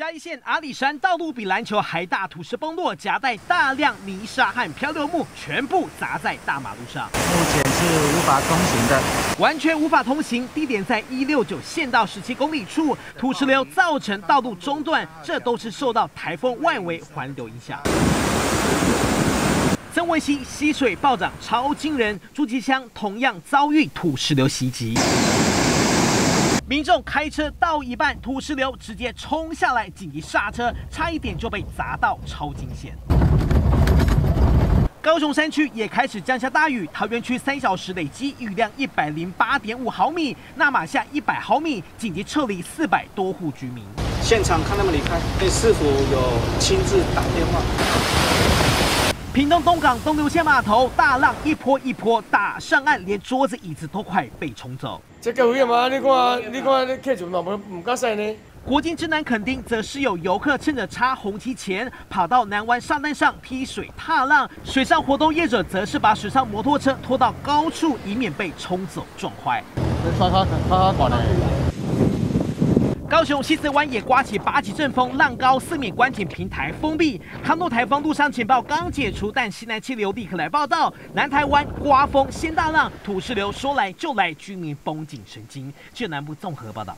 嘉义县阿里山道路比篮球还大，土石崩落，夹带大量泥沙和漂流木，全部砸在大马路上。目前是无法通行的，完全无法通行。地点在一六九县道十七公里处，土石流造成道路中断，这都是受到台风外围环流影响。曾文溪溪水暴涨超惊人，朱吉乡同样遭遇土石流袭击。民众开车到一半，土石流直接冲下来，紧急刹车，差一点就被砸到，超惊险。高雄山区也开始降下大雨，桃园区三小时累积雨量一百零八点五毫米，那马下一百毫米，紧急撤离四百多户居民。现场看他们离开，是否有亲自打电话？屏东东港东流线码头大浪一波一波打上岸，连桌子椅子都快被冲走。这个危险吗？你看，你看，你客船嘛，不唔敢驶呢。国境之南垦丁，则是有游客趁着插红旗前，跑到南湾沙滩上踢水踏浪。水上活动业者则是把水上摩托车拖到高处，以免被冲走撞坏。高雄西子湾也刮起八级阵风，浪高四米，观景平台封闭。康诺台风路上警报刚解除，但西南气流立刻来报道。南台湾刮风掀大浪，土石流说来就来，居民绷紧神经。据南部综合报道。